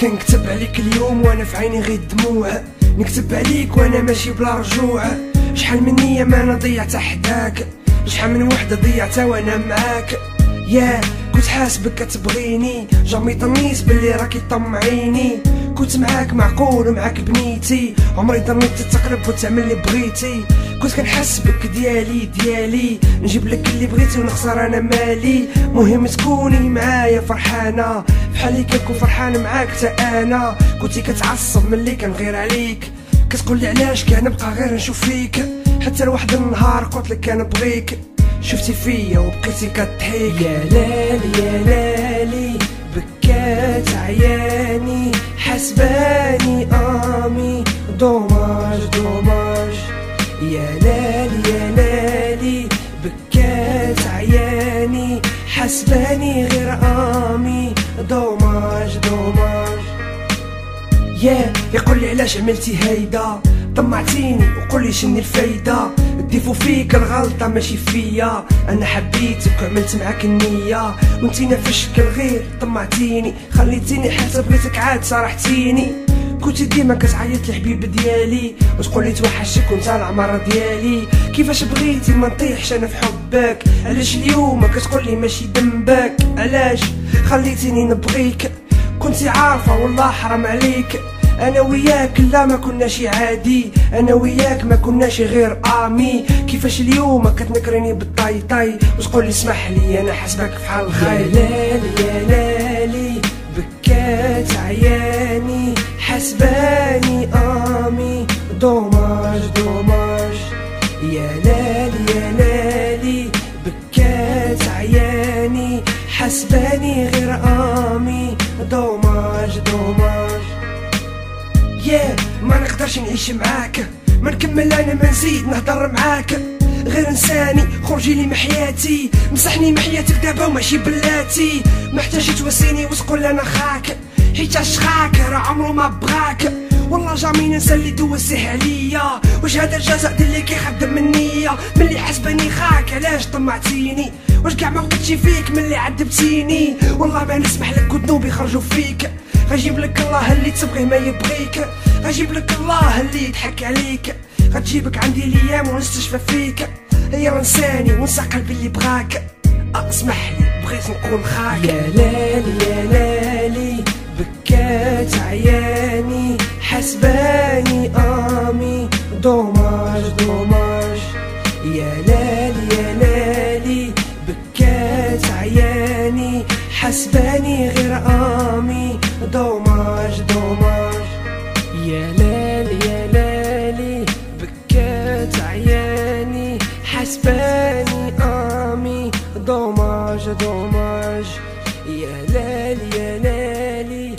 كنكتب عليك اليوم وأنا في عيني غير الدموع. نكتب عليك وأنا ماشي بلا رجوع. شحال من نية ما أنا ضيعت حداك. شحال من وحدة ضيعتها وأنا معاك. يا كنت حاسبك كتبغيني جامي ظنيت باللي راكي طمعيني. كنت معاك معقول ومعاك بنيتي. عمري ظنيت تقرب وتعمل اللي بغيتي. كنت كنحس بك ديالي ديالي. نجيب لك اللي بغيتي ونخسر أنا مالي. مهم تكوني معايا فرحانة. بحالي كنكون فرحان معاك تا أنا. كنتي كتعصب ملي كنغير عليك. كتقول لي علاش كنبقى غير نشوف فيك حتى لواحد النهار قلت لك أنا بغيك. شفتي فيا وبقيتي كتضحك. يا لالي يا لالي بكات عياني حسباني آمي دوماج دوماج. يا لالي يا لالي بكات عياني. حسباني غير آمي دوماج دوماج. يا يقول لي علاش عملتي هيدا؟ طمعتيني وقول لي شني الفايدة. ديفو فيك الغلطة ماشي فيا. أنا حبيتك وعملت معاك النية. وانتي نفشك الغير طمعتيني. خليتيني حتى بغيتك عاد صرحتيني كنتي ديما كتعيط الحبيب ديالي. وتقول لي توحشك وانت العمارة ديالي. كيفاش بغيتي ما نطيحش أنا في حبك؟ علاش اليوم كتقول لي ماشي ذنبك علاش خليتيني نبغيك؟ كنتي عارفة والله حرام عليك. أنا وياك لا ما كناش عادي. أنا وياك ما كناش غير آمي. كيفاش اليوم كتنكرني بالطاي طاي وتقول لي اسمح لي أنا حسبك في حال خاي يا لالي يا لالي بكات عياني حسباني آمي. دوماج دوماج. يا لالي يا لالي بكات عياني حسباني غير آمي. نقدرش نعيش معاك. ما نكمل أنا ما نزيد نهضر معاك. غير إنساني خرجي لي من حياتي. مسحني من حياتك دابا وماشي بلاتي. محتاج تواسيني وتقول أنا خاك. حيت عشقاك راه عمرو ما بغاك. والله جامي ننسى اللي دوزيه عليا. واش هذا الجزاء اللي كيخدم النية ملي حسبني خاك علاش طمعتيني؟ واش كاع ما غلطتش فيك ملي عذبتيني؟ والله ما نسمح لك وذنوبي خرجوا فيك. غجيب لك الله اللي تبغيه ما يبغيك. غجيب لك الله اللي يضحك عليك. غتجيبك عندي الأيام ونستشفى فيك. هي انساني ونسى قلبي اللي بغاك. اسمح لي بغيت نكون خاك. يا لالي يا لالي بكات عياني يا لالي يا لالي بكات عياني حسباني غير امي دوماج دوماج. يا لالي يا لالي بكات عياني حسباني امي دوماج دوماج. يا لالي يا لالي